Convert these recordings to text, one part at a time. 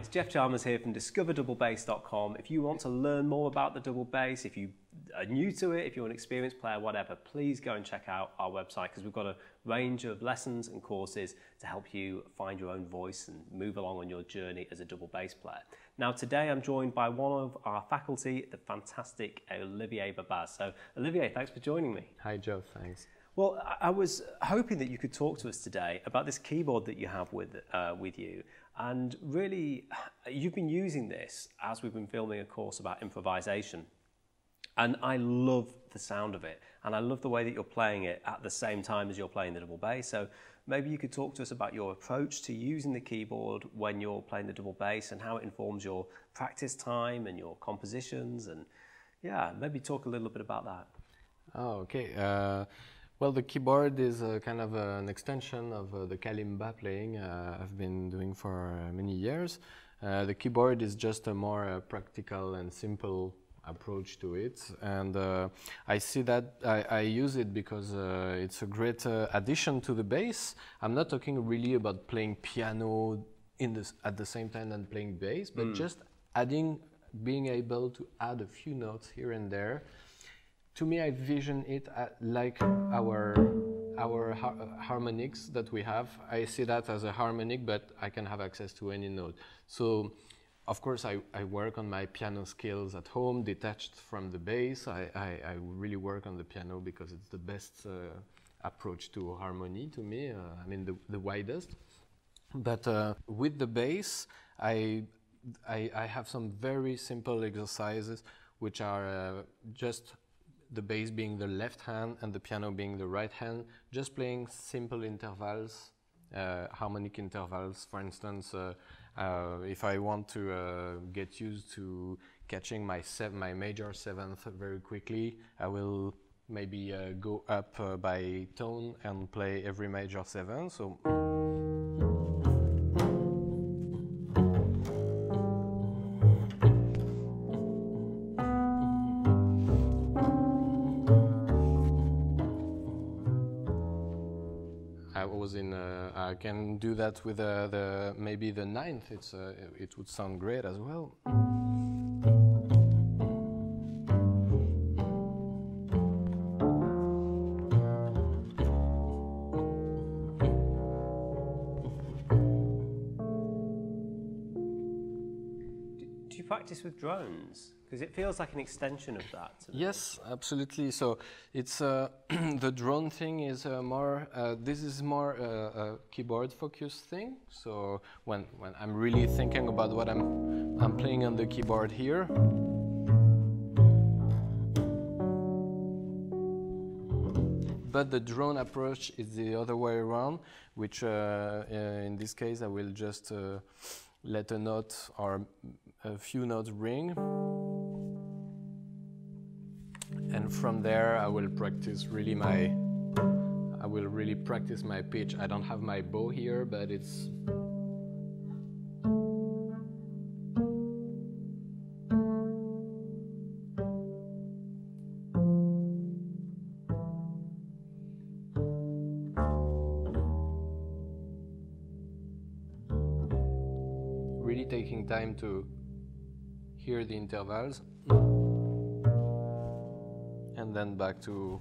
Geoff Chalmers here from discoverdoublebass.com. If you want to learn more about the double bass, if you are new to it, if you're an experienced player, whatever, please go and check out our website because we've got a range of lessons and courses to help you find your own voice and move along on your journey as a double bass player. Now, today I'm joined by one of our faculty, the fantastic Olivier Babaz. So, Olivier, thanks for joining me. Hi, Joe. Thanks. Well, I was hoping that you could talk to us today about this keyboard that you have with, uh, with you. And really, you've been using this as we've been filming a course about improvisation. And I love the sound of it. And I love the way that you're playing it at the same time as you're playing the double bass. So maybe you could talk to us about your approach to using the keyboard when you're playing the double bass and how it informs your practice time and your compositions. And yeah, maybe talk a little bit about that. Oh, okay. Uh, well, the keyboard is a kind of an extension of uh, the kalimba playing uh, I've been doing for uh, many years. Uh, the keyboard is just a more uh, practical and simple approach to it and uh, I see that I, I, use it because it's a great addition to the bass. I'm not talking really about playing piano in this, at the same time and playing bass, but mm. just adding, being able to add a few notes here and there to me, I vision it like our our har harmonics that we have. I see that as a harmonic, but I can have access to any note. So, of course, I, I work on my piano skills at home, detached from the bass. I, I, I really work on the piano because it's the best uh, approach to harmony to me. Uh, I mean, the, the widest. But uh, with the bass, I, I, I, have some very simple exercises which are uh, just the bass being the left hand and the piano being the right hand, just playing simple intervals, uh, harmonic intervals. For instance, uh, uh, if I want to uh, get used to catching my, my major seventh very quickly, I will maybe uh, go up uh, by tone and play every major seventh. So. In, uh, I can do that with uh, the maybe the ninth. It's uh, it would sound great as well. Do you practice with drones? Because it feels like an extension of that. Yes, absolutely. So it's uh, the drone thing is uh, more. Uh, this is more uh, a keyboard focused thing. So when when I'm really thinking about what I'm I'm playing on the keyboard here. But the drone approach is the other way around, which uh, uh, in this case I will just let a note or a few notes ring and from there I will practice really my I will really practice my pitch. I don't have my bow here, but it's really taking time to hear the intervals. And then back to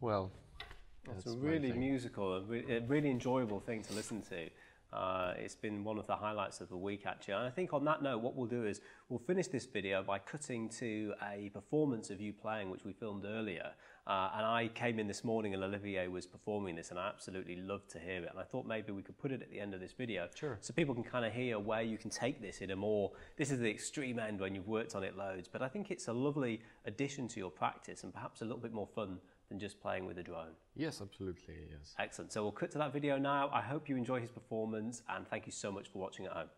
well it's a really musical a really enjoyable thing to listen to uh, it's been one of the highlights of the week actually. And I think on that note, what we'll do is we'll finish this video by cutting to a performance of you playing, which we filmed earlier. Uh, and I came in this morning and Olivier was performing this and I absolutely loved to hear it. And I thought maybe we could put it at the end of this video. Sure. So people can kind of hear where you can take this in a more, this is the extreme end when you've worked on it loads, but I think it's a lovely addition to your practice and perhaps a little bit more fun than just playing with a drone. Yes, absolutely, yes. Excellent. So we'll cut to that video now. I hope you enjoy his performance and thank you so much for watching at home.